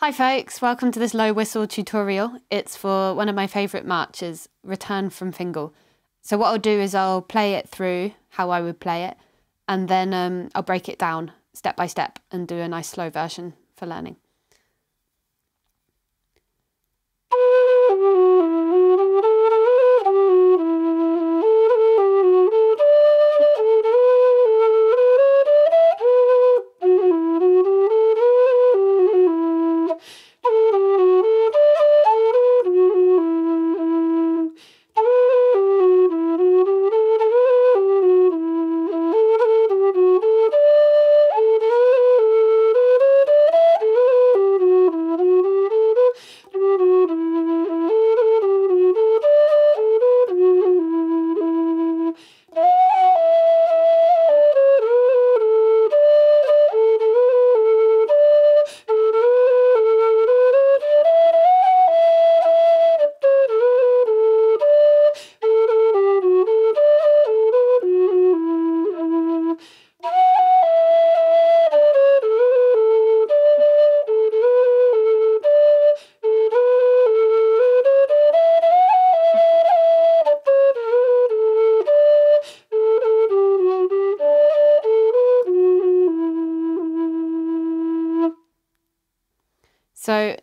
Hi folks, welcome to this low whistle tutorial. It's for one of my favourite marches, Return from Fingal. So what I'll do is I'll play it through how I would play it and then um, I'll break it down step by step and do a nice slow version for learning.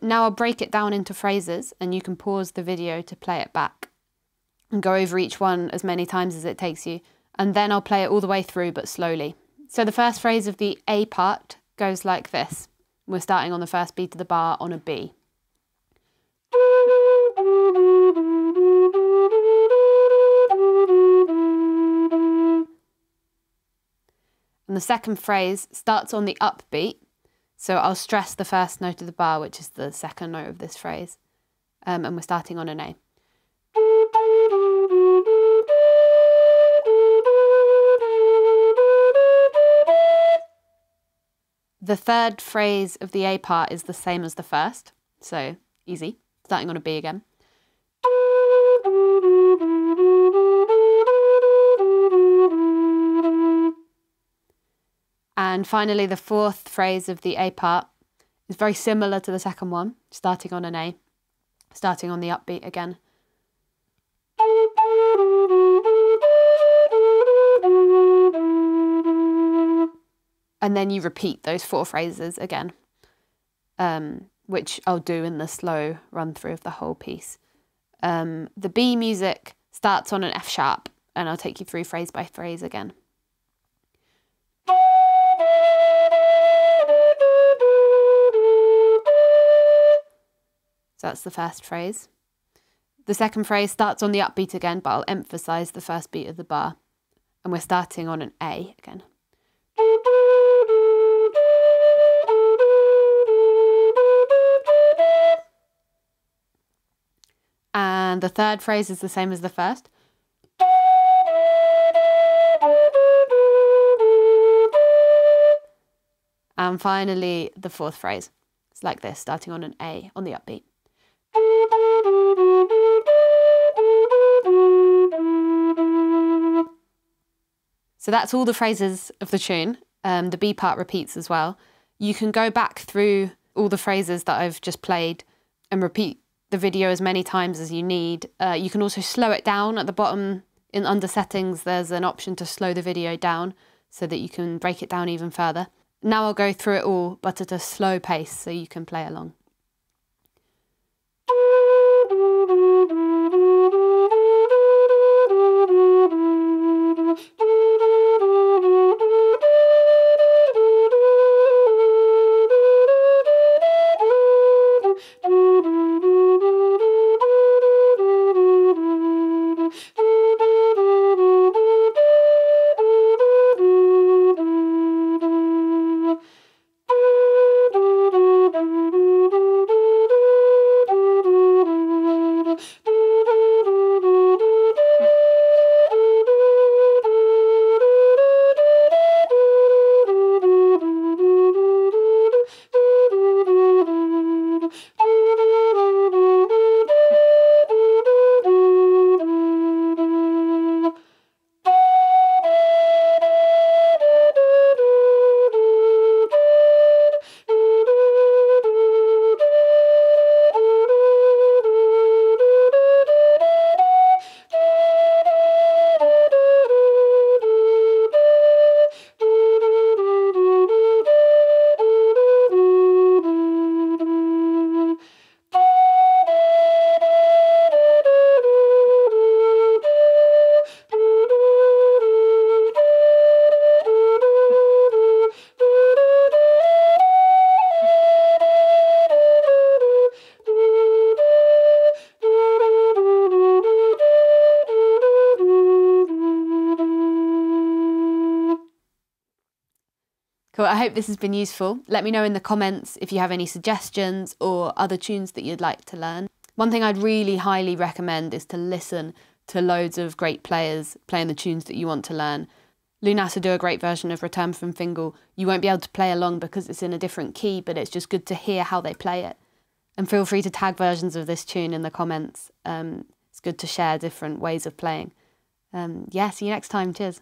Now I'll break it down into phrases and you can pause the video to play it back and go over each one as many times as it takes you. And then I'll play it all the way through, but slowly. So the first phrase of the A part goes like this. We're starting on the first beat of the bar on a B. And the second phrase starts on the upbeat so I'll stress the first note of the bar, which is the second note of this phrase. Um, and we're starting on an A. The third phrase of the A part is the same as the first, so easy. Starting on a B again. And finally, the fourth phrase of the A part is very similar to the second one, starting on an A, starting on the upbeat again. And then you repeat those four phrases again, um, which I'll do in the slow run through of the whole piece. Um, the B music starts on an F sharp, and I'll take you through phrase by phrase again. That's the first phrase. The second phrase starts on the upbeat again, but I'll emphasize the first beat of the bar. And we're starting on an A again. And the third phrase is the same as the first. And finally, the fourth phrase. It's like this, starting on an A on the upbeat. So that's all the phrases of the tune. Um, the B part repeats as well. You can go back through all the phrases that I've just played and repeat the video as many times as you need. Uh, you can also slow it down at the bottom in under settings. There's an option to slow the video down so that you can break it down even further. Now I'll go through it all, but at a slow pace so you can play along. Well, I hope this has been useful. Let me know in the comments if you have any suggestions or other tunes that you'd like to learn. One thing I'd really highly recommend is to listen to loads of great players playing the tunes that you want to learn. Lunasa do a great version of Return from Fingal. You won't be able to play along because it's in a different key, but it's just good to hear how they play it. And feel free to tag versions of this tune in the comments. Um, it's good to share different ways of playing. Um, yeah, see you next time. Cheers.